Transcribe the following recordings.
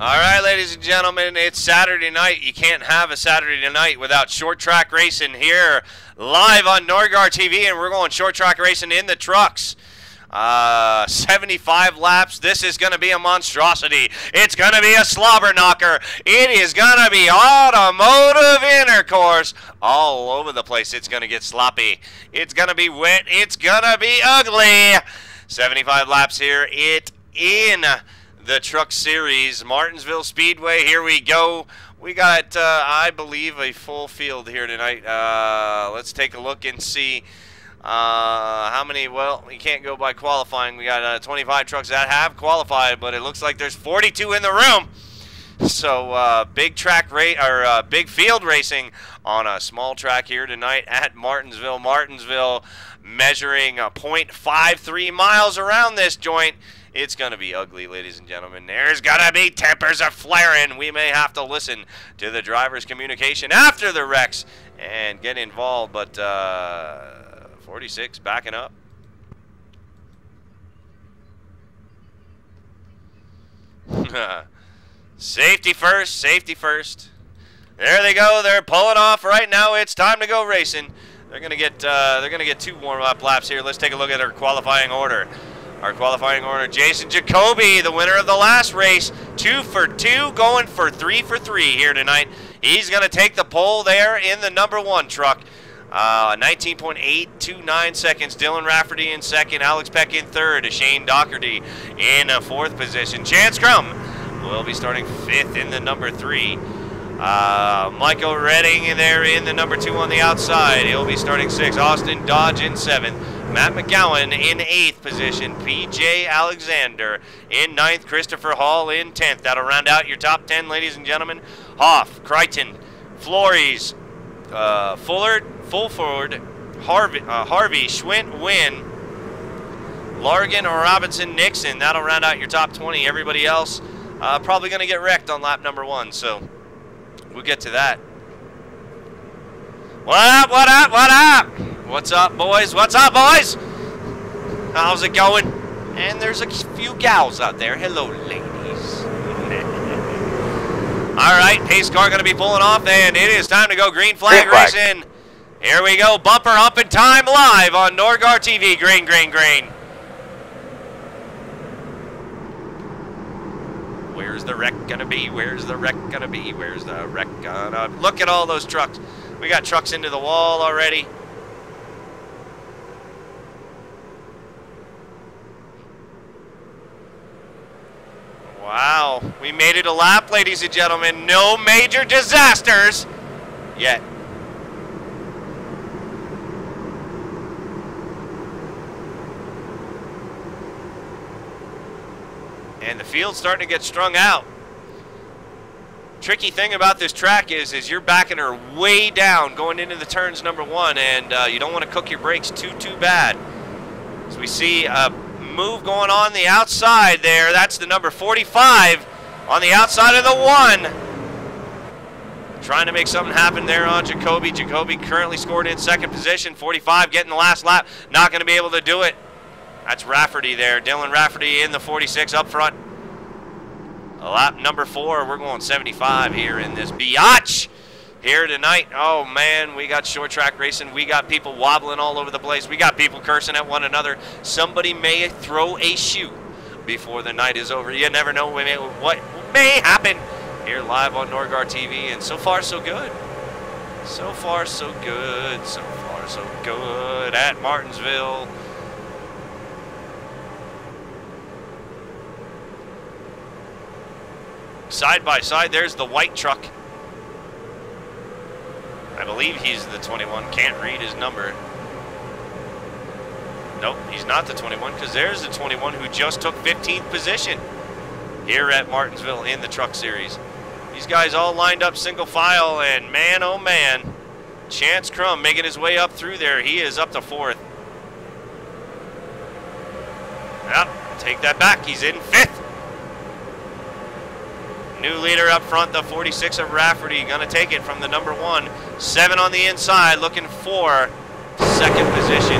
All right, ladies and gentlemen, it's Saturday night. You can't have a Saturday night without short track racing here live on Nordgar TV, and we're going short track racing in the trucks. Uh, 75 laps. This is going to be a monstrosity. It's going to be a slobber knocker. It is going to be automotive intercourse all over the place. It's going to get sloppy. It's going to be wet. It's going to be ugly. 75 laps here. It in the Truck Series, Martinsville Speedway. Here we go. We got, uh, I believe, a full field here tonight. Uh, let's take a look and see uh, how many. Well, we can't go by qualifying. We got uh, 25 trucks that have qualified, but it looks like there's 42 in the room. So uh, big track rate or uh, big field racing on a small track here tonight at Martinsville. Martinsville measuring 0.53 miles around this joint. It's going to be ugly, ladies and gentlemen. There's going to be tempers are flaring. We may have to listen to the driver's communication after the wrecks and get involved. But uh, 46 backing up. safety first, safety first. There they go. They're pulling off right now. It's time to go racing. They're gonna get uh, they're gonna get two warm-up laps here. Let's take a look at their qualifying order. Our qualifying order, Jason Jacoby, the winner of the last race, two for two, going for three for three here tonight. He's going to take the pole there in the number one truck. Uh, 19.829 seconds. Dylan Rafferty in second. Alex Peck in third. Shane Doherty in a fourth position. Chance Crum will be starting fifth in the number three. Uh, Michael Redding there in the number two on the outside. He'll be starting sixth. Austin Dodge in seventh. Matt McGowan in eighth position. PJ Alexander in ninth. Christopher Hall in tenth. That'll round out your top ten, ladies and gentlemen. Hoff, Crichton, Flores, uh, Fuller, Fulford, Harvey, uh, Harvey, Schwint, Wynn, Largan, Robinson, Nixon. That'll round out your top 20. Everybody else uh, probably going to get wrecked on lap number one. So we'll get to that. What up? What up? What up? What's up, boys? What's up, boys? How's it going? And there's a few gals out there. Hello, ladies. All right, pace car going to be pulling off, and it is time to go green flag, Green flag. racing. Here we go, bumper up in time live on Nordgar TV. Green, green, green. Where's the wreck gonna be? Where's the wreck gonna be? Where's the wreck gonna? Look at all those trucks. We got trucks into the wall already. Wow, we made it a lap, ladies and gentlemen. No major disasters yet. And the field's starting to get strung out. Tricky thing about this track is, is you're backing her way down going into the turns number one, and uh, you don't want to cook your brakes too, too bad. So we see a move going on the outside there. That's the number 45 on the outside of the one. Trying to make something happen there on Jacoby. Jacoby currently scored in second position. 45 getting the last lap. Not going to be able to do it. That's Rafferty there. Dylan Rafferty in the 46 up front. Lap number four. We're going 75 here in this biatch here tonight. Oh man, we got short track racing. We got people wobbling all over the place. We got people cursing at one another. Somebody may throw a shoe before the night is over. You never know what may happen here live on Nordgar TV. And so far, so good. So far, so good. So far, so good at Martinsville. Side by side, there's the white truck. Believe he's the 21. Can't read his number. Nope, he's not the 21 because there's the 21 who just took 15th position here at Martinsville in the Truck Series. These guys all lined up single file, and man, oh man, Chance Crum making his way up through there. He is up to fourth. Yep, take that back. He's in fifth. New leader up front, the 46 of Rafferty, going to take it from the number one. Seven on the inside, looking for second position.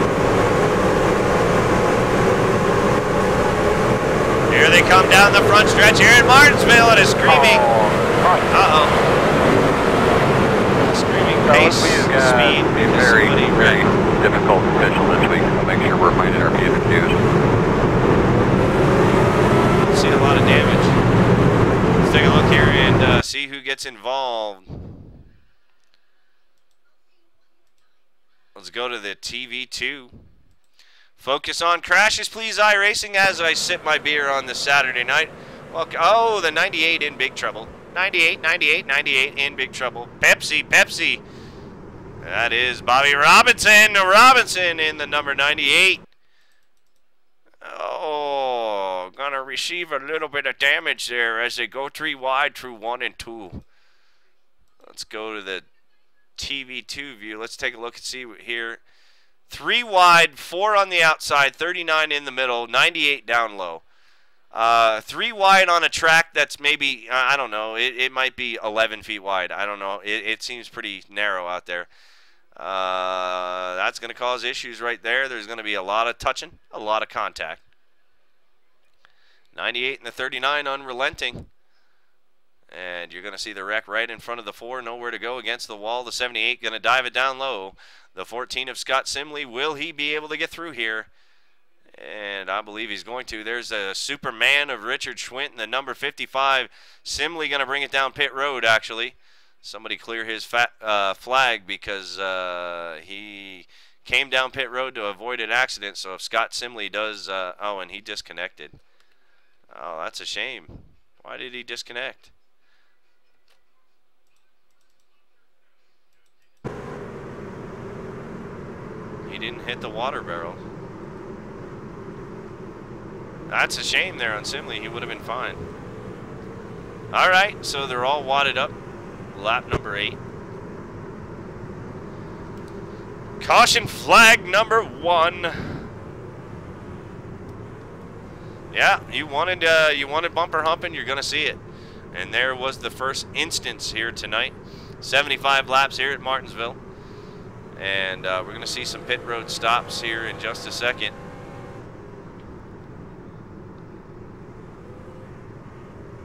Here they come down the front stretch here in Martinsville and is screaming. Oh, Uh-oh. Screaming pace, speed. Very, very difficult schedule this week. So make sure we're finding our music cues. See a lot of damage. Let's take a look here and uh, see who gets involved. Let's go to the TV2. Focus on crashes, please, iRacing, as I sip my beer on this Saturday night. Well, oh, the 98 in big trouble. 98, 98, 98 in big trouble. Pepsi, Pepsi. That is Bobby Robinson. Robinson in the number 98. Oh, gonna receive a little bit of damage there as they go three wide through one and two. Let's go to the TV2 view. Let's take a look and see here. Three wide, four on the outside, 39 in the middle, 98 down low. Uh, three wide on a track that's maybe, I don't know, it, it might be 11 feet wide. I don't know. It, it seems pretty narrow out there. Uh, that's going to cause issues right there. There's going to be a lot of touching, a lot of contact. 98 and the 39 unrelenting. And you're going to see the wreck right in front of the four, nowhere to go against the wall. The 78 going to dive it down low. The 14 of Scott Simley, will he be able to get through here? And I believe he's going to. There's a Superman of Richard Schwint the number 55. Simley going to bring it down pit road, actually. Somebody clear his fat, uh, flag because uh, he came down pit road to avoid an accident. So if Scott Simley does, uh, oh, and he disconnected. Oh, that's a shame. Why did he disconnect? He didn't hit the water barrel. That's a shame there on Simley. He would have been fine. All right, so they're all wadded up. Lap number eight. Caution flag number one. Yeah, you wanted uh, you wanted bumper humping. You're gonna see it. And there was the first instance here tonight. 75 laps here at Martinsville. And uh, we're to see some pit road stops here in just a second.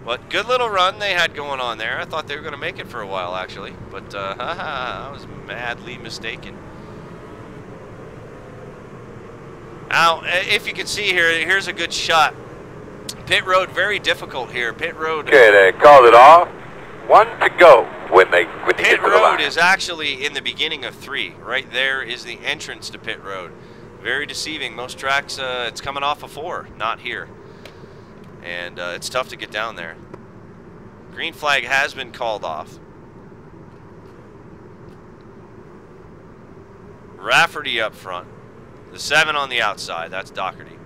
But good little run they had going on there. I thought they were going to make it for a while, actually. But uh, I was madly mistaken. Now, if you can see here, here's a good shot. Pit road, very difficult here. Pit road. Okay, they called it off. One to go when they when they Pit get to the Road is actually in the beginning of three. Right there is the entrance to Pit Road. Very deceiving. Most tracks, uh, it's coming off of four, not here. And uh, it's tough to get down there. Green flag has been called off. Rafferty up front. The seven on the outside. That's Doherty.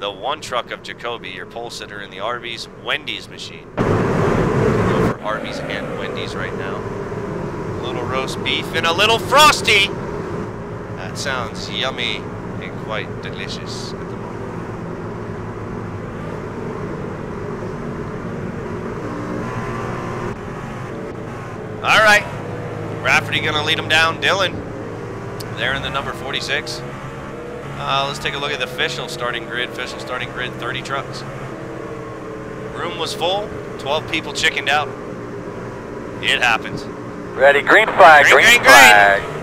The one truck of Jacoby, your pole sitter in the Arby's Wendy's machine. Go for Arby's and Wendy's right now. A little roast beef and a little frosty. That sounds yummy and quite delicious at the moment. All right. Rafferty going to lead him down. Dylan there in the number 46. Uh, let's take a look at the official starting grid. Official starting grid, 30 trucks. Room was full. 12 people chickened out. It happens. Ready, green flag, Green, green, green, green. flag.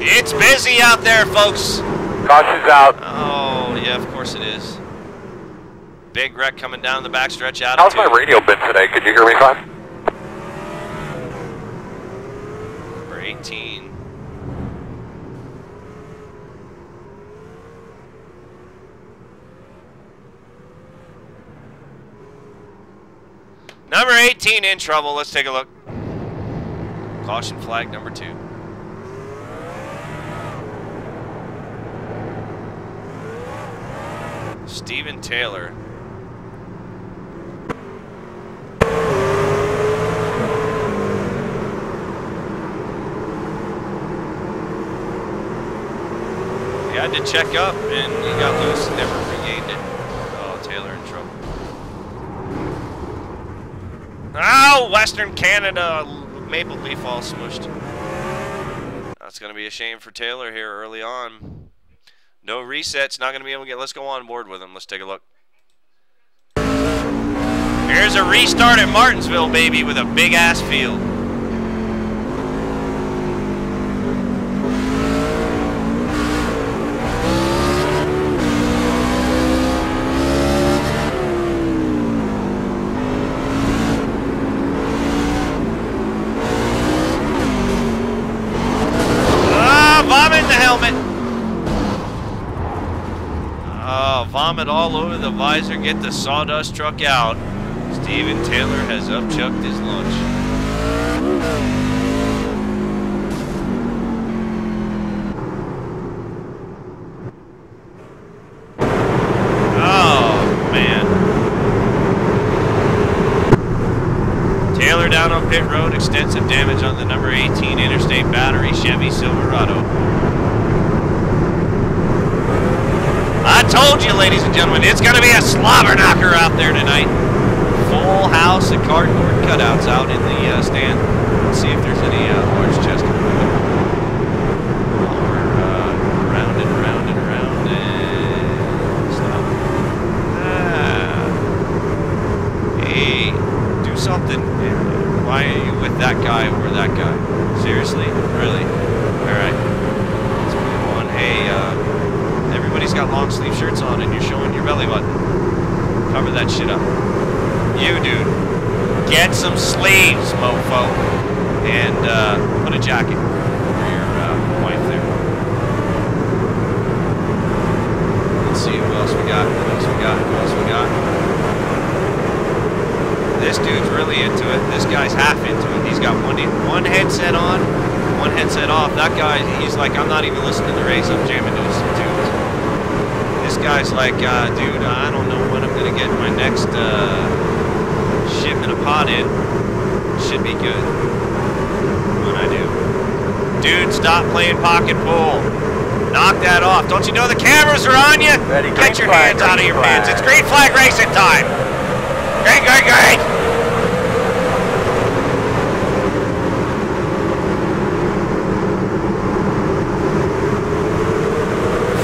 It's busy out there, folks. Caution's out. Oh, yeah, of course it is. Big wreck coming down the backstretch out How's my radio been today? Could you hear me fine? Number 18. Number 18 in trouble. Let's take a look. Caution flag number two. Steven Taylor. He had to check up and he got loose and never regained it. Oh, Taylor in trouble. Oh, Western Canada maple leaf all smushed. That's going to be a shame for Taylor here early on. No resets, not going to be able to get. Let's go on board with him. Let's take a look. Here's a restart at Martinsville, baby, with a big ass field. Ah, vomit in the helmet. Oh, vomit all visor. Get the sawdust truck out. Steven Taylor has upchucked his lunch. Oh, man. Taylor down on pit road. Extensive damage on the number 18 Interstate Battery Chevy Silverado. I told you, ladies and gentlemen, it's going to be a slobber knocker out there tonight. Full house of cardboard cutouts out in the uh, stand. Let's see if there's any uh, large chest. While we're uh, round and round and round and stop. Ah. Hey, do something. Why are you with that guy or that guy? Seriously? Really? Alright. Let's move on. Hey, uh, everybody's got long sleeve shirts on and you're showing your belly button. Cover that shit up. You, dude. Get some sleeves, mofo. And uh, put a jacket your uh, wife there. Let's see who else we got. Who else we got? Who else we got? This dude's really into it. This guy's half into it. He's got one one headset on, one headset off. That guy, he's like, I'm not even listening to the race. I'm jamming to some tunes. This guy's like, uh, dude, I don't know when I'm gonna get my next uh, shipment of pot in. Should be good when I do. Dude, stop playing pocket pool. Knock that off. Don't you know the cameras are on you? Ready, Get your flag, hands out of your pants. It's green flag racing time. Great, great, great.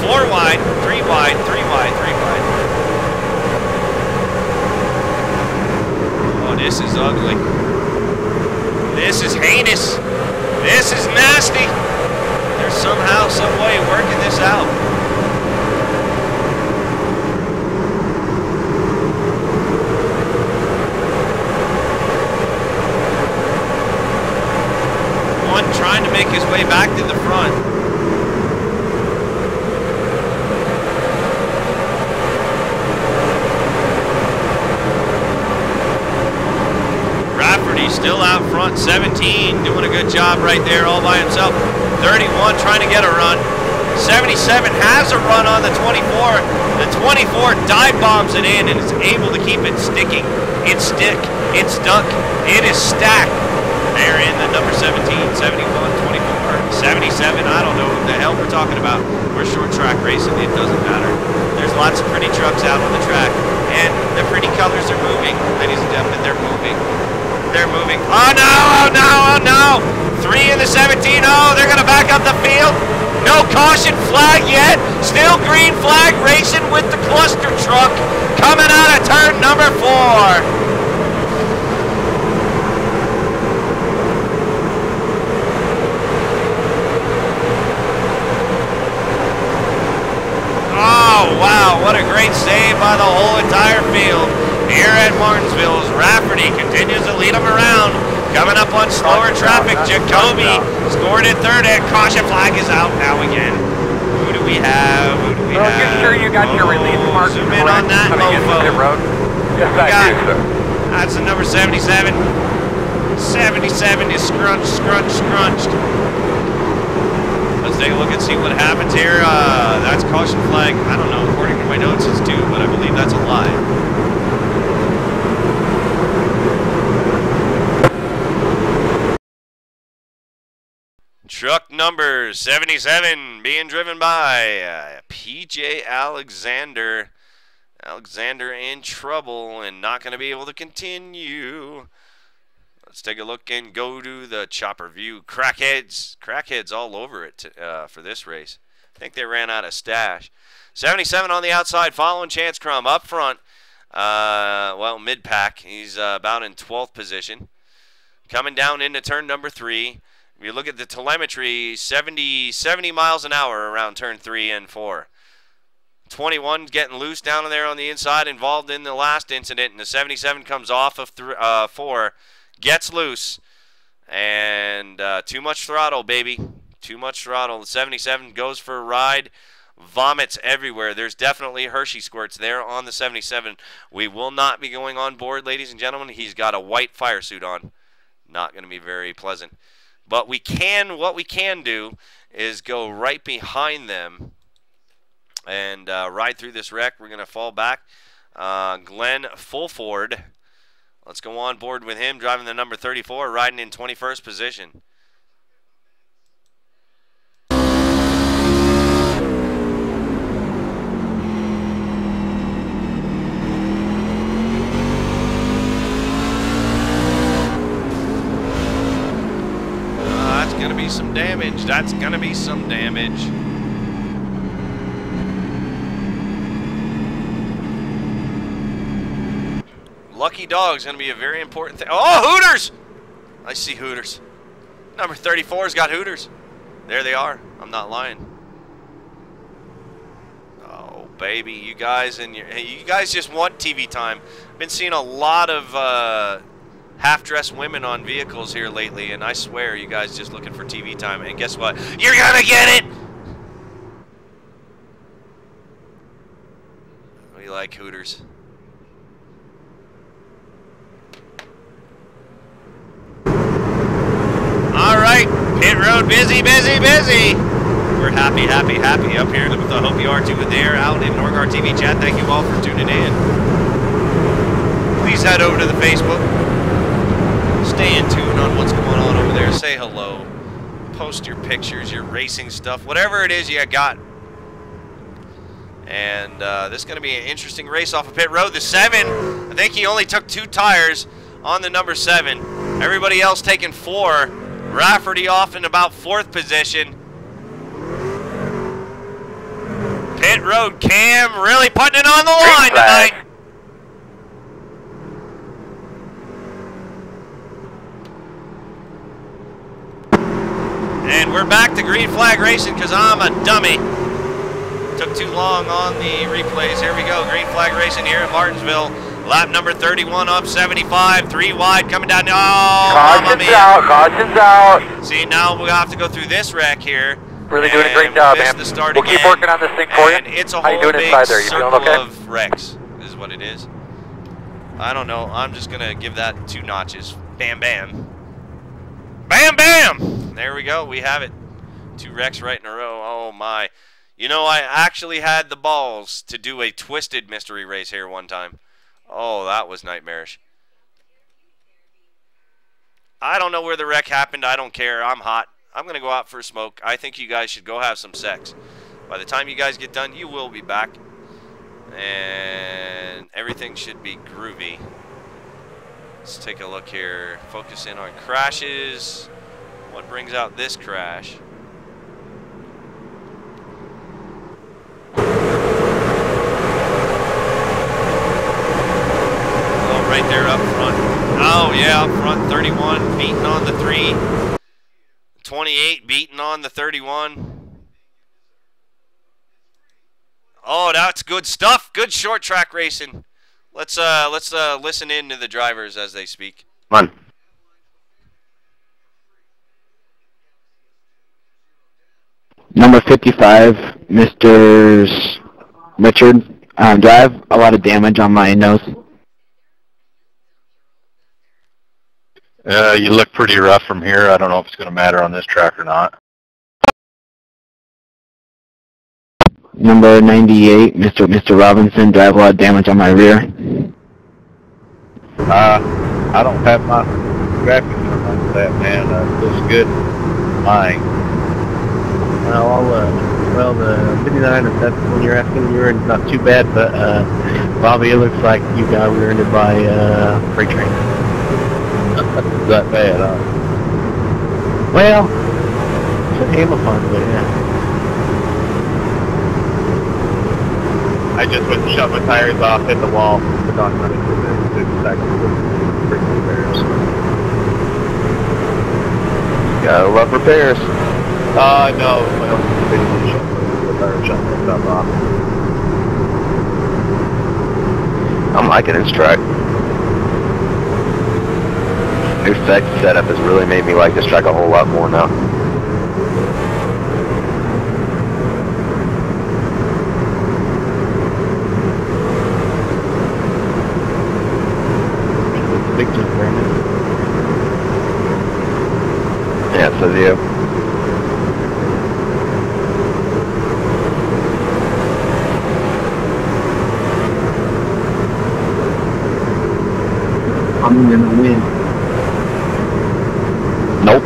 Four wide, three wide, three wide, three wide. Oh, this is ugly. This is heinous. This is nasty. There's somehow, some way working this out. One trying to make his way back to the front. Rafferty still out front, 17, doing a good job right there all by himself. 31 trying to get a run. 77 has a run on the 24. The 24 dive bombs it in and is able to keep it sticking. It's stick, it's stuck, it is stacked. They're in the number 17, 71, 24, 77. I don't know what the hell we're talking about. We're short track racing, it doesn't matter. There's lots of pretty trucks out on the track, and the pretty colors are moving. Ladies and gentlemen, they're moving. They're moving. Oh no, oh no, oh no! Three in the 17. Oh, they're gonna back up the field. No caution flag yet. Still green flag racing with the cluster truck coming out of turn number four. Oh, wow, what a great save by the whole entire field here at Martinsville as Rafferty continues to lead them around. Coming up on slower Caution traffic, Jacoby scored in third and caution flag is out now again. Who do we have? Who do we Well, have? get sure you got your release Oh, mark Zoom in on that coming into mofo. pit road. Yes, we I got? do, sir. That's the number 77. 77 is scrunched, scrunched, scrunched. Take a look and see what happens here. Uh, that's caution flag. I don't know. According to my notes, it's two, but I believe that's a lie. Truck number 77 being driven by uh, PJ Alexander. Alexander in trouble and not going to be able to continue. Let's take a look and go to the chopper view. Crackheads, crackheads all over it to, uh, for this race. I think they ran out of stash. 77 on the outside, following Chance Crum up front. Uh, well, mid pack. He's uh, about in 12th position. Coming down into turn number three. If you look at the telemetry, 70, 70 miles an hour around turn three and four. 21 getting loose down there on the inside, involved in the last incident, and the 77 comes off of uh, four, gets loose, and uh, too much throttle, baby. Too much throttle. The 77 goes for a ride, vomits everywhere. There's definitely Hershey squirts there on the 77. We will not be going on board, ladies and gentlemen. He's got a white fire suit on. Not going to be very pleasant. But we can, what we can do is go right behind them and uh, ride through this wreck. We're going to fall back. Uh, Glenn Fulford. Let's go on board with him, driving the number 34, riding in 21st position. Uh, that's going to be some damage. That's going to be some damage. Lucky Dog's going to be a very important thing. Oh, Hooters! I see Hooters. Number 34's got Hooters. There they are. I'm not lying. Oh, baby, you guys and your, hey, you guys just want TV time. I've been seeing a lot of uh, half-dressed women on vehicles here lately, and I swear you guys just looking for TV time. And guess what? You're gonna get it. We like Hooters. All right, pit road busy, busy, busy. We're happy, happy, happy up here the Hope You Are Too there out in Nordgar TV chat. Thank you all for tuning in. Please head over to the Facebook. Stay in tune on what's going on over there. Say hello. Post your pictures, your racing stuff, whatever it is you got. And uh, this is going to be an interesting race off of pit road. The seven, I think he only took two tires on the number seven. Everybody else taking four. Rafferty off in about fourth position. Pit road Cam really putting it on the Green line flag. tonight. And we're back to green flag racing because I'm a dummy. Took too long on the replays. Here we go. Green flag racing here at Martinsville. Lap number 31 up 75. Three wide coming down. Oh, Caution's out, caution's out. See, now we'll have to go through this wreck here. Really doing a great job, man. We'll keep working on this thing for you. It's a How you whole doing inside there? You feeling circle okay? of wrecks, This is what it is. I don't know. I'm just going to give that two notches. Bam, bam. Bam, bam! There we go. We have it. Two wrecks right in a row. Oh, my. You know, I actually had the balls to do a twisted mystery race here one time. Oh, that was nightmarish. I don't know where the wreck happened. I don't care. I'm hot. I'm going to go out for a smoke. I think you guys should go have some sex. By the time you guys get done, you will be back. And everything should be groovy. Let's take a look here. Focus in on crashes. What brings out this crash? Oh, right there up front. Oh, yeah, up front, 31, beating on the 3. 28, beating on the 31. Oh, that's good stuff. Good short track racing. Let's uh let's uh listen in to the drivers as they speak. Come. Number 55, Mr. Richard. Um, do I have a lot of damage on my nose? Uh, you look pretty rough from here. I don't know if it's going to matter on this track or not. Number 98, Mr. Mr. Robinson. Do I have a lot of damage on my rear? Uh, I don't have my graphics on that, man. Uh, it looks good. Mine. Well, I'll, uh, well, the 59, if that's when you're asking, you're in not too bad, but, uh, Bobby, it looks like you got rear-ended by, uh, freight train. That's that bad, huh? Well, it's a game fun, but yeah. I just went shut my tires off, hit the wall, put on running for the 50 seconds. Freaking repairs. Gotta love repairs. Uh, no, my own video shut the tire shut my stuff off. I'm liking this track. New spec setup has really made me like this track a whole lot more now. Big jump. Yeah, so do you. Uh, I'm gonna win. Nope.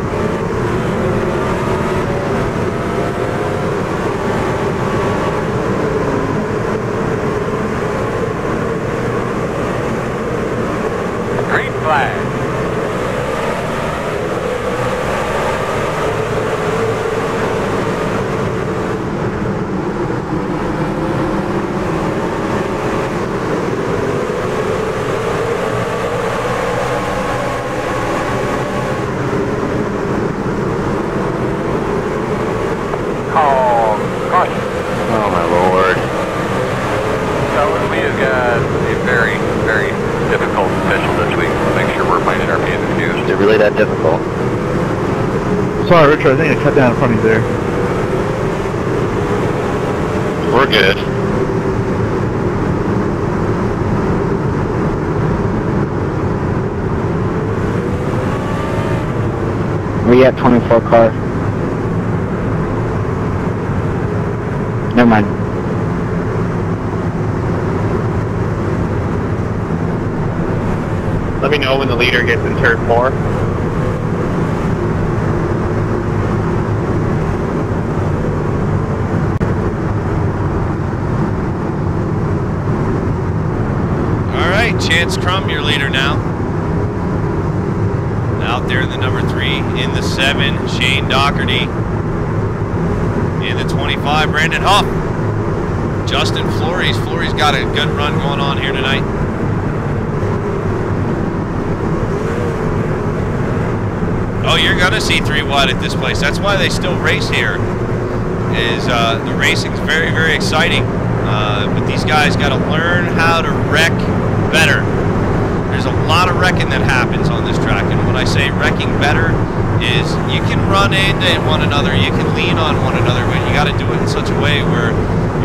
Green flag. Call caution. Oh my lord. So we have got a very, very difficult session this week. Make sure we're finding our P's and Q's. Is it really that difficult? Sorry, Richard, I think I cut down in front of you there. We're good. We at 24 car. Never mind. Let me know when the leader gets in turn four. All right, Chance Crum, your leader now. Out there in the number three, in the seven, Shane Doherty. In the 25, Brandon Huff. Justin Flores. Flores got a good run going on here tonight. Oh, you're gonna see three wide at this place. That's why they still race here. Is uh, the racing's very, very exciting. Uh, but these guys got to learn how to wreck better. There's a lot of wrecking that happens on this track, and when I say wrecking better, is you can run into one another, you can lean on one another, but you got to do it in such a way where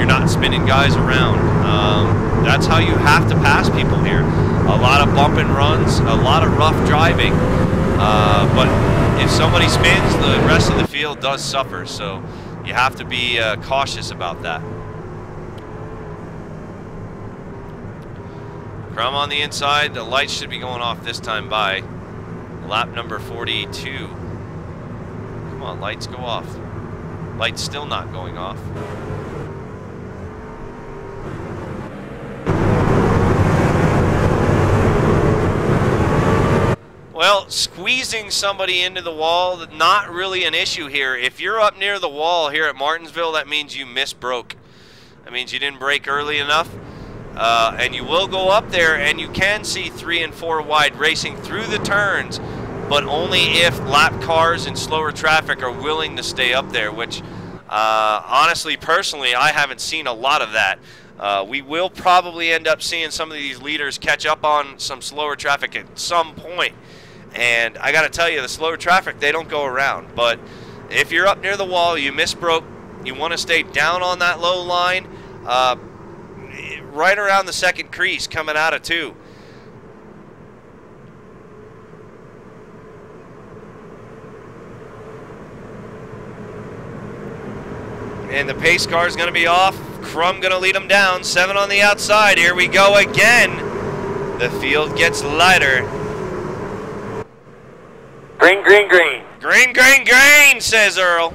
you're not spinning guys around. Um, that's how you have to pass people here. A lot of bump and runs, a lot of rough driving, uh, but if somebody spins, the rest of the field does suffer. So you have to be uh, cautious about that. Crum on the inside. The lights should be going off this time by lap number 42. Come on, lights go off. Lights still not going off. Well, squeezing somebody into the wall, not really an issue here. If you're up near the wall here at Martinsville, that means you misbroke. That means you didn't break early enough. Uh, and you will go up there and you can see three and four wide racing through the turns, but only if lap cars and slower traffic are willing to stay up there, which uh, honestly, personally, I haven't seen a lot of that. Uh, we will probably end up seeing some of these leaders catch up on some slower traffic at some point. And I got to tell you, the slower traffic, they don't go around. But if you're up near the wall, you misbroke, you want to stay down on that low line, uh, right around the second crease coming out of two. And the pace car is going to be off. Crum going to lead them down. Seven on the outside. Here we go again. The field gets lighter. Green, green, green. Green, green, green, says Earl.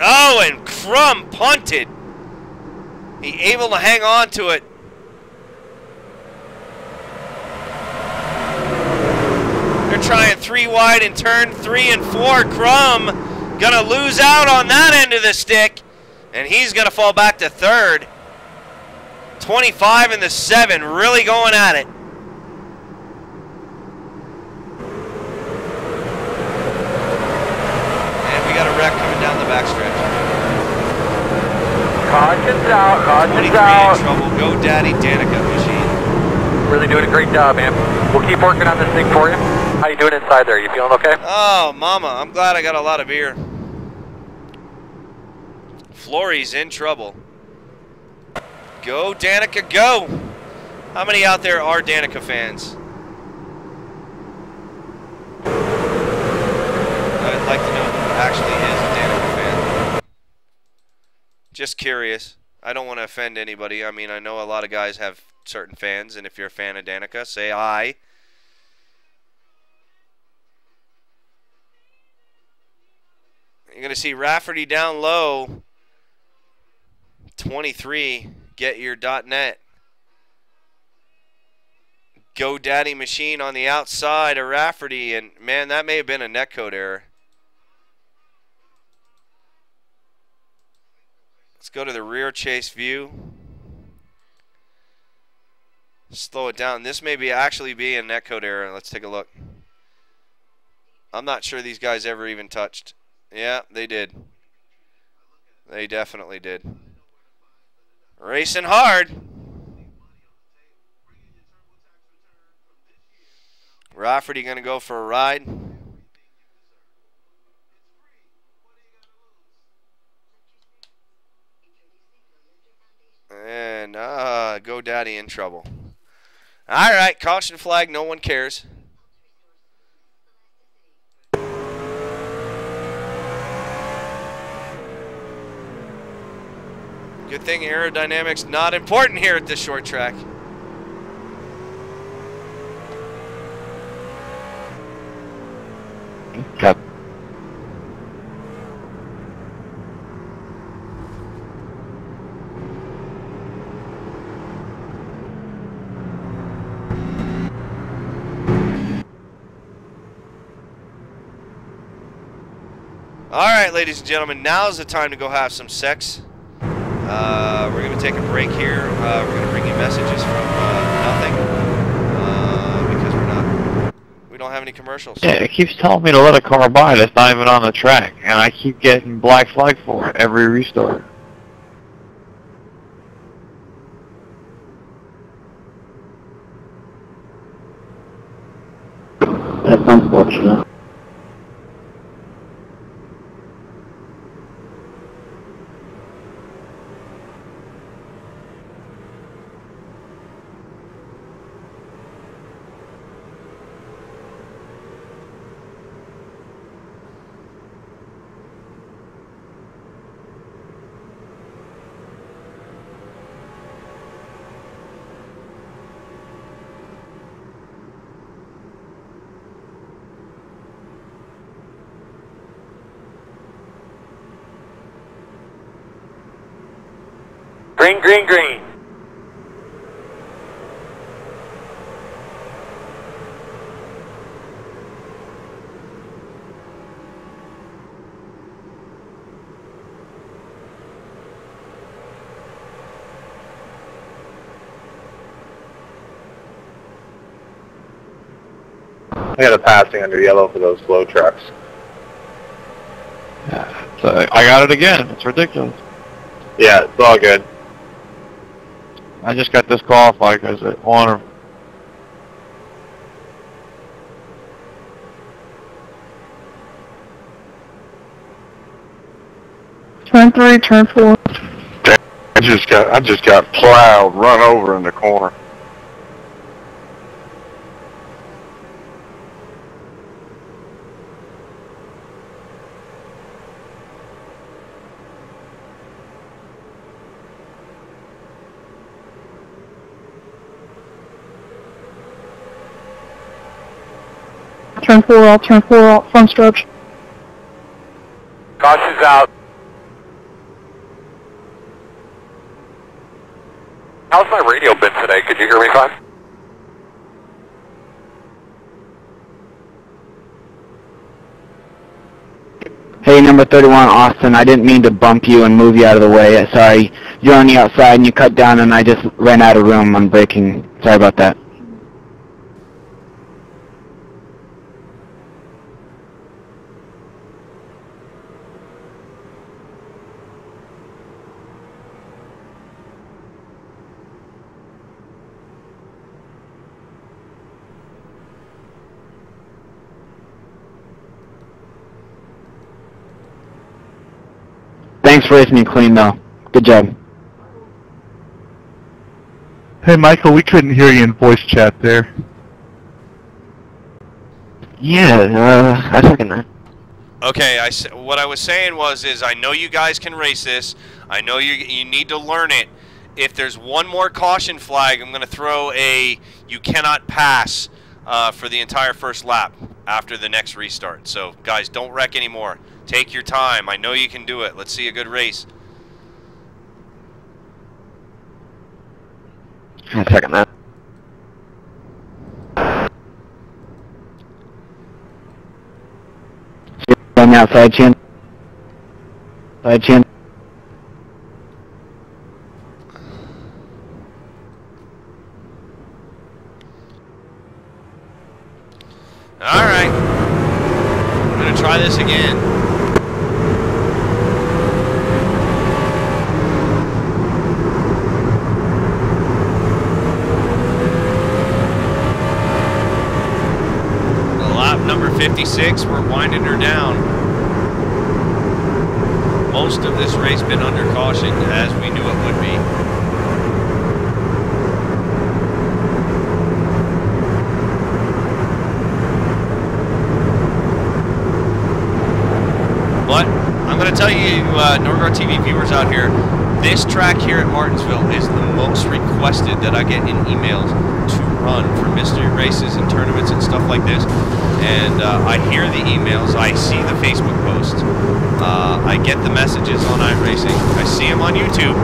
Oh, and Crum punted. He able to hang on to it. They're trying three wide in turn three and four. Crum gonna lose out on that end of the stick, and he's gonna fall back to third. 25 and the seven, really going at it. Caution's out, 23 caution's out. trouble. GoDaddy Danica machine. Really doing a great job, man. We'll keep working on this thing for you. How you doing inside there? You feeling okay? Oh, mama, I'm glad I got a lot of beer. Flory's in trouble. Go, Danica, go! How many out there are Danica fans? I'd like to know who actually is a Danica fan. Just curious. I don't want to offend anybody. I mean, I know a lot of guys have certain fans, and if you're a fan of Danica, say I. You're going to see Rafferty down low. 23, get your .net. GoDaddy machine on the outside of Rafferty, and man, that may have been a netcode error. Let's go to the rear chase view. Slow it down. This may be actually be a netcode error. Let's take a look. I'm not sure these guys ever even touched. Yeah, they did. They definitely did. Racing hard. Rafferty going to go for a ride. And uh, GoDaddy in trouble. All right, caution flag. No one cares. Good thing aerodynamics not important here at this short track. Got All right, ladies and gentlemen, now's the time to go have some sex. Uh, we're going to take a break here. Uh, we're going to bring you messages from uh, nothing uh, because we're not. We don't have any commercials. Yeah, it keeps telling me to let a car by that's not even on the track, and I keep getting black flag for it every restart. That's unfortunate. Green, green, green. I got a passing under yellow for those slow trucks. Yeah, so uh, I got it again. It's ridiculous. Yeah, it's all good. I just got disqualified because it wanted. Turn three, turn four. I just got I just got plowed, run over in the corner. turn 4 off, turn 4 off, front stretch. Caution's out. How's my radio been today? Could you hear me fine? Hey, number 31, Austin. I didn't mean to bump you and move you out of the way. Sorry. You're on the outside and you cut down and I just ran out of room on braking. Sorry about that. Thanks for racing me clean, though. Good job. Hey, Michael, we couldn't hear you in voice chat there. Yeah, uh, I second that. Okay, I s- what I was saying was is I know you guys can race this. I know you you need to learn it. If there's one more caution flag, I'm going to throw a you cannot pass uh, for the entire first lap after the next restart. So guys, don't wreck anymore. Take your time. I know you can do it. Let's see a good race. I second that. On outside chin. Side chin. All right. I'm going to try this again. Lap number 56, we're winding her down. Most of this race been under caution, as we knew it would be. But I'm going to tell you, uh, Nordgar TV viewers out here, this track here at Martinsville is the most requested that I get in emails to run for mystery races and tournaments and stuff like this. And uh, I hear the emails, I see the Facebook posts, uh, I get the messages on iRacing, I see them on YouTube,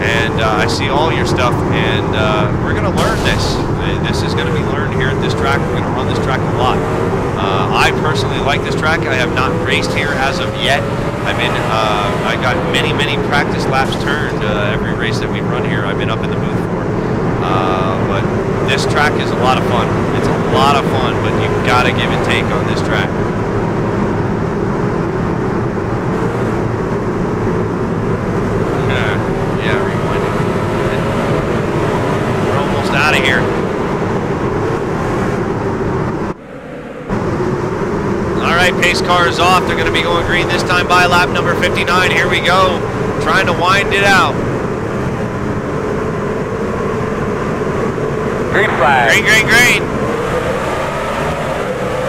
and uh, I see all your stuff. And uh, we're going to learn this. This is going to be learned here at this track. We're going to run this track a lot. Uh, I personally like this track. I have not raced here as of yet. I've been, uh, I got many, many practice laps turned. Every race that we've run here, I've been up in the booth for. This track is a lot of fun. It's a lot of fun, but you've gotta give and take on this track. Uh, yeah, rewinding. We're almost out of here. All right, pace car is off. They're going to be going green this time by lap number 59. Here we go. Trying to wind it out. Green flag. Green, green, green.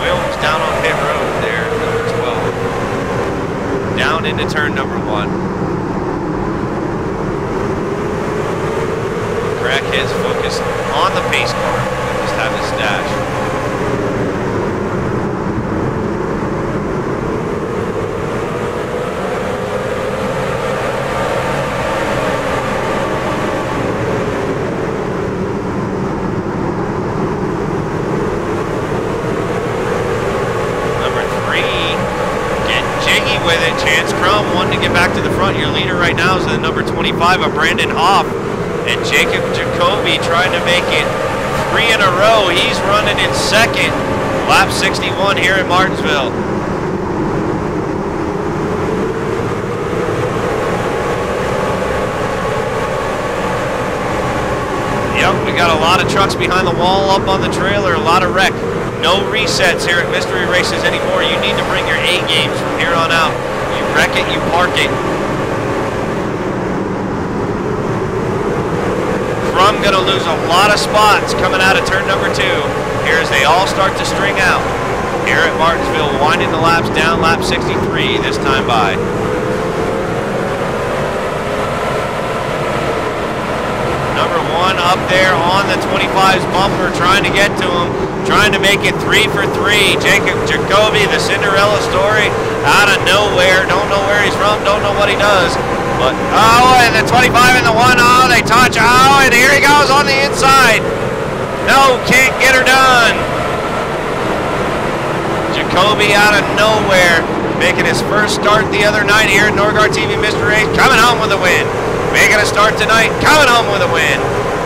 Wilms down on pit road there, number 12. Down into turn number one. Crackhead's focused on the pace car. Just have his stash. Number three, getting jiggy with it. Chance Crum wanting to get back to the front. Your leader right now is the number 25 of Brandon Hoff. And Jacob Jacoby trying to make it three in a row. He's running in second. Lap 61 here in Martinsville. Yep, we got a lot of trucks behind the wall up on the trailer, a lot of wreck. No resets here at Mystery Races anymore. You need to bring your A games from here on out. You wreck it, you park it. Crum gonna lose a lot of spots coming out of turn number two. Here as they all start to string out. Here at Martinsville, winding the laps down, lap 63 this time by. Number one up there on the 25's bumper, trying to get to him, trying to make it three for three. Jacob Jacoby, the Cinderella story, out of nowhere. Don't know where he's from, don't know what he does. Oh, and the 25 and the one, oh, they touch. Oh, and here he goes on the inside. No, can't get her done. Jacoby out of nowhere, making his first start the other night here at Nordgar TV Mystery Race, coming home with a win. Making a start tonight, coming home with a win.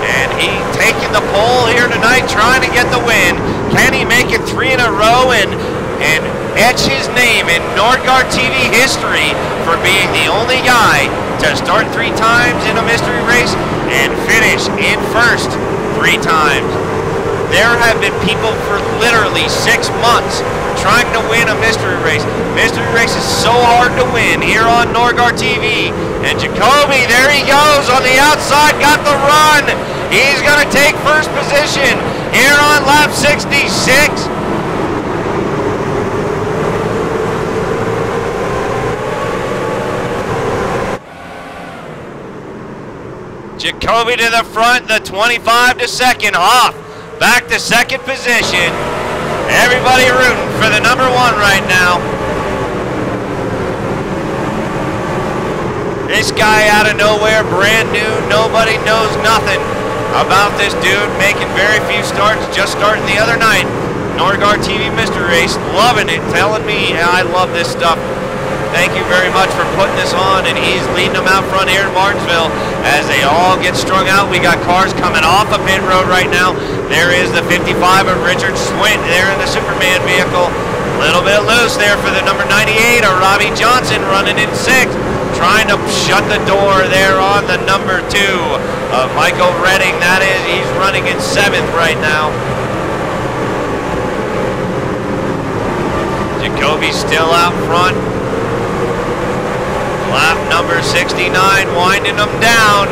And he taking the pole here tonight, trying to get the win. Can he make it three in a row and and etch his name in Nordgar TV history for being the only guy to start three times in a mystery race and finish in first three times. There have been people for literally six months trying to win a mystery race. Mystery race is so hard to win here on Nordgar TV. And Jacoby, there he goes on the outside, got the run. He's going to take first position here on lap 66. Jacoby to the front, the 25 to second. Hoff back to second position. Everybody rooting for the number one right now. This guy out of nowhere, brand new, nobody knows nothing about this dude, making very few starts, just starting the other night. Nordgar TV Mystery Race, loving it, telling me I love this stuff. Thank you very much for putting this on, and he's leading them out front here in Martinsville as they all get strung out. We got cars coming off of pit road right now. There is the 55 of Richard Swint there in the Superman vehicle. A little bit loose there for the number 98 of Robbie Johnson running in sixth. Trying to shut the door there on the number two of Michael Redding. That is, he's running in seventh right now. Jacoby still out front. Lap number 69, winding them down.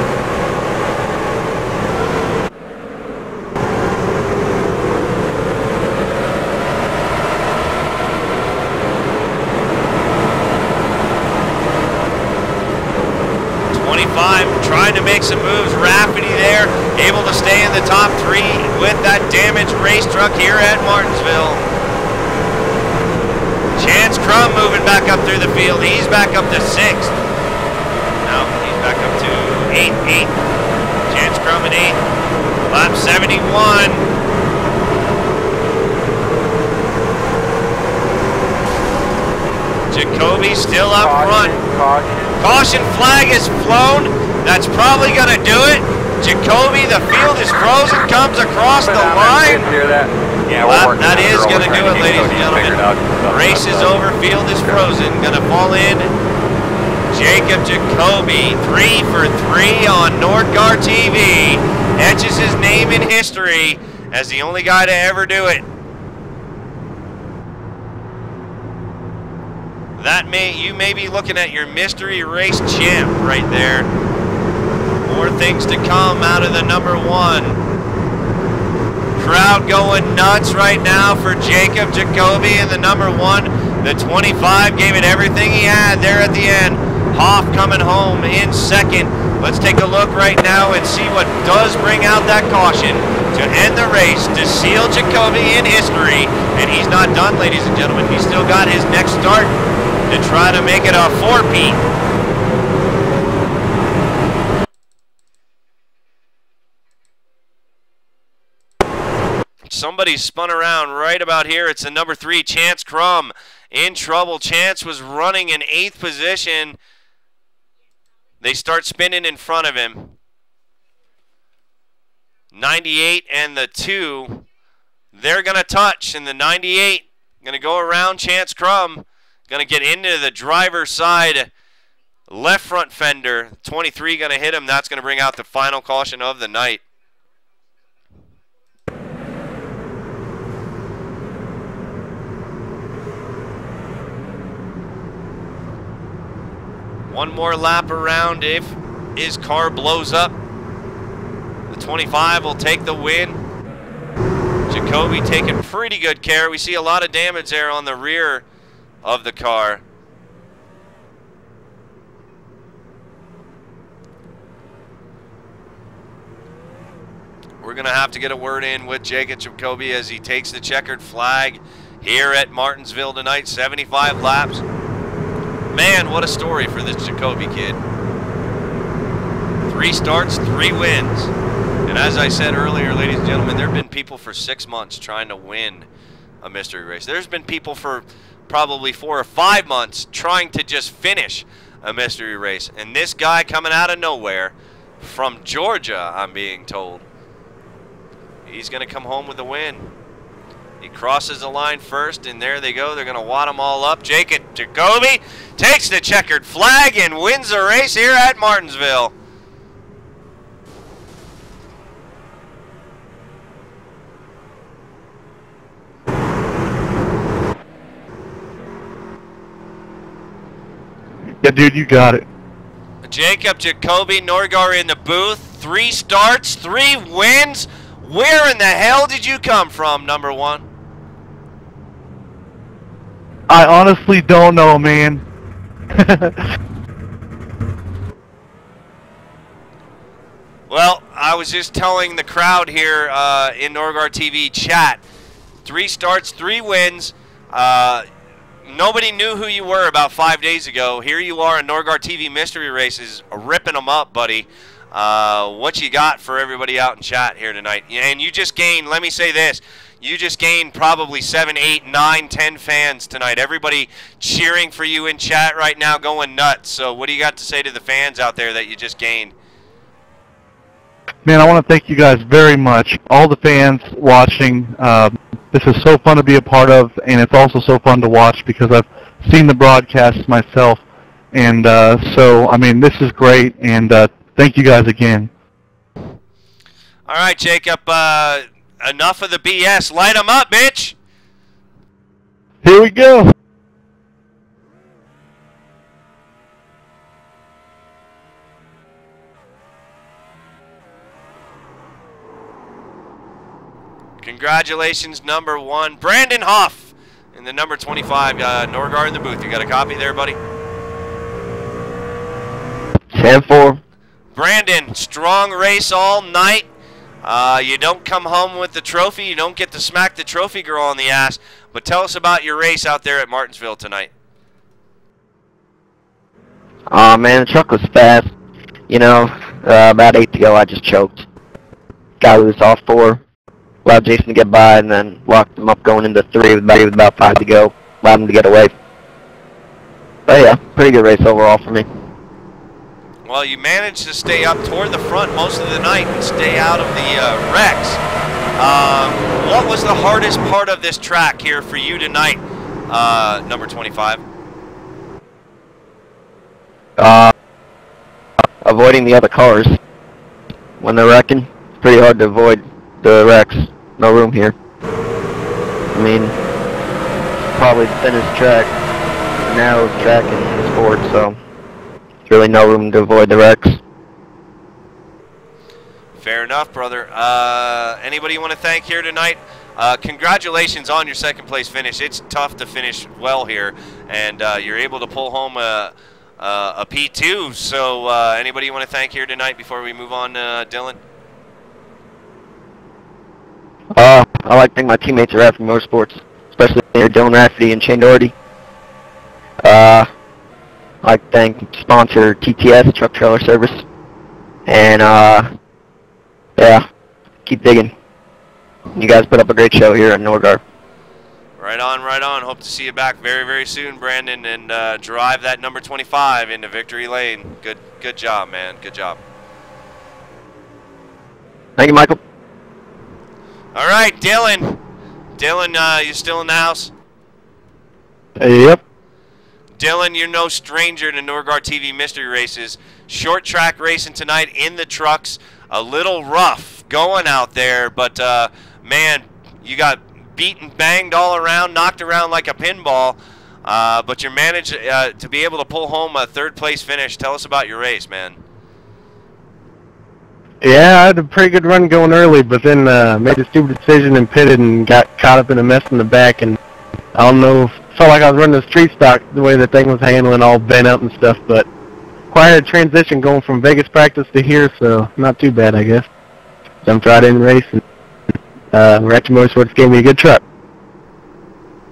Twenty-five, trying to make some moves. Rafferty there, able to stay in the top three with that damaged race truck here at Martinsville. Chance Crum moving back up through the field. He's back up to sixth. No, he's back up to eighth, eighth. Chance Crum at eighth. Lap 71. Jacoby still up front. Caution flag is flown. That's probably going to do it. Jacoby, the field is frozen, comes across the line. Yeah, Well, we're working that is we're gonna do it, ladies and gentlemen. figured out. Stuff Race is over, field is frozen. Gonna fall in. Jacob Jacoby, three for three on Nordgar TV. Etches his name in history as the only guy to ever do it. That may you may be looking at your mystery race champ right there. More things to come out of the number one. Crowd going nuts right now for Jacob Jacoby in the number one. The 25 gave it everything he had there at the end. Hoff coming home in second. Let's take a look right now and see what does bring out that caution to end the race to seal Jacoby in history. And he's not done, ladies and gentlemen. He's still got his next start to try to make it a four-peat. Somebody spun around right about here. It's the number three, Chance Crum. In trouble. Chance was running in eighth position. They start spinning in front of him. 98 and the 2. They're going to touch. And the 98 going to go around Chance Crum. Going to get into the driver's side left front fender. 23 going to hit him. That's going to bring out the final caution of the night. One more lap around if his car blows up. The 25 will take the win. Jacoby taking pretty good care. We see a lot of damage there on the rear of the car. We're going to have to get a word in with Jacob Jacoby as he takes the checkered flag here at Martinsville tonight. 75 laps. Man, what a story for this Jacoby kid. Three starts, three wins. And as I said earlier, ladies and gentlemen, there have been people for six months trying to win a mystery race. There's been people for probably four or five months trying to just finish a mystery race. And this guy coming out of nowhere from Georgia, I'm being told, he's going to come home with a win. He crosses the line first, and there they go. They're going to wad them all up. Jacob Jacoby takes the checkered flag and wins the race here at Martinsville. Yeah, dude, you got it. Jacob Jacoby Nordgar in the booth. Three starts, three wins. Where in the hell did you come from, number one? I honestly don't know, man. Well, I was just telling the crowd here uh, in Nordgar TV chat. Three starts, three wins. Uh, nobody knew who you were about five days ago. Here you are in Nordgar TV Mystery Races, ripping them up, buddy. Uh, what you got for everybody out in chat here tonight? And you just gained, let me say this, you just gained probably seven, eight, nine, ten fans tonight. Everybody cheering for you in chat right now, going nuts. So what do you got to say to the fans out there that you just gained? Man, I want to thank you guys very much. All the fans watching. Um, this is so fun to be a part of, and it's also so fun to watch because I've seen the broadcasts myself. And uh, so, I mean, this is great, and uh, thank you guys again. All right, Jacob. Uh, enough of the BS. Light them up, bitch. Here we go. Congratulations, number one, Brandon Hoff, in the number 25 uh, Nordgar in the booth. You got a copy there, buddy? 10-4. Brandon, strong race all night. Uh, you don't come home with the trophy. You don't get to smack the trophy girl on the ass. But tell us about your race out there at Martinsville tonight. Aw, man, the truck was fast. You know, uh, about eight to go, I just choked. Got loose off four. Allowed Jason to get by, and then locked him up going into three with about, about five to go. Allowed him to get away. But yeah, pretty good race overall for me. Well, you managed to stay up toward the front most of the night and stay out of the uh, wrecks. Um, what was the hardest part of this track here for you tonight, uh, number 25? Uh, avoiding the other cars. When they're wrecking, it's pretty hard to avoid the wrecks. No room here. I mean, probably the thinnest track, narrowest track in the sport, so there's really no room to avoid the wrecks. Fair enough, brother. Uh, anybody you want to thank here tonight? Uh, congratulations on your second place finish. It's tough to finish well here, and uh, you're able to pull home a, a, a P2. So, uh, anybody you want to thank here tonight before we move on, uh, Dylan? Uh, I like to thank my teammates at Rafferty Motorsports, especially Dylan Rafferty and Shane Doherty. Uh, I like to thank sponsor TTS, Truck Trailer Service. And, uh, yeah, keep digging. You guys put up a great show here at Nordgar. Right on, right on. Hope to see you back very, very soon, Brandon, and uh, drive that number 25 into victory lane. Good, good job, man. Good job. Thank you, Michael. All right, Dylan. Dylan, uh, you still in the house? Yep. Dylan, you're no stranger to Nordgar TV mystery races. Short track racing tonight in the trucks. A little rough going out there, but uh, man, you got beaten, banged all around, knocked around like a pinball. Uh, but you managed uh, to be able to pull home a third place finish. Tell us about your race, man. Yeah, I had a pretty good run going early, but then uh, made a stupid decision and pitted and got caught up in a mess in the back. And I don't know, felt like I was running a street stock the way the thing was handling, all bent up and stuff. But quite a transition going from Vegas practice to here, so not too bad, I guess. Jumped right in the race, and uh, Ratchet Motorsports gave me a good truck.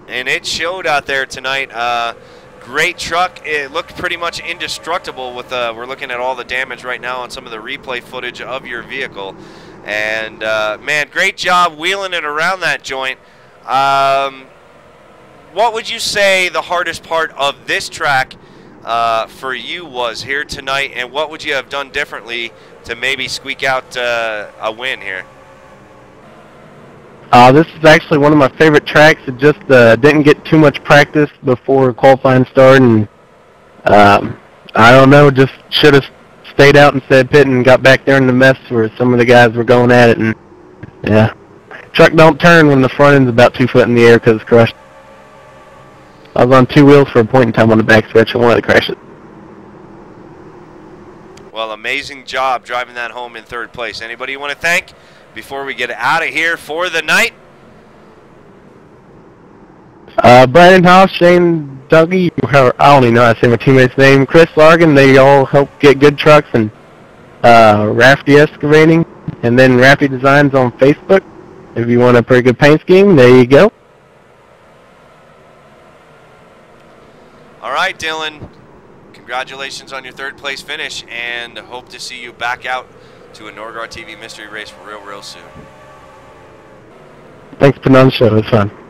And it showed out there tonight. Uh, great truck. It looked pretty much indestructible. With uh, we're looking at all the damage right now on some of the replay footage of your vehicle. And uh, man, great job wheeling it around that joint. Um, what would you say the hardest part of this track uh, for you was here tonight, and what would you have done differently to maybe squeak out uh, a win here? Uh, this is actually one of my favorite tracks. It just uh, didn't get too much practice before qualifying started, and um, I don't know, just should have stayed out instead of pitting and got back there in the mess where some of the guys were going at it, and yeah, truck don't turn when the front end's about two foot in the air because it's crushed. I was on two wheels for a point in time on the back stretch. I wanted to crash it. Well, amazing job driving that home in third place. Anybody you want to thank before we get out of here for the night? Uh, Brandon House, Shane Dougie, I don't even know how to say my teammate's name, Chris Largan, they all help get good trucks, and uh, Rafty Excavating, and then Rafty Designs on Facebook. If you want a pretty good paint scheme, there you go. All right, Dylan. Congratulations on your third place finish, and hope to see you back out to a Nordgar TV mystery race real, real soon. Thanks show. It was fun.